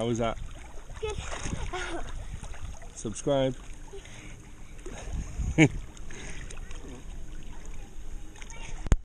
How was that? Good. Subscribe.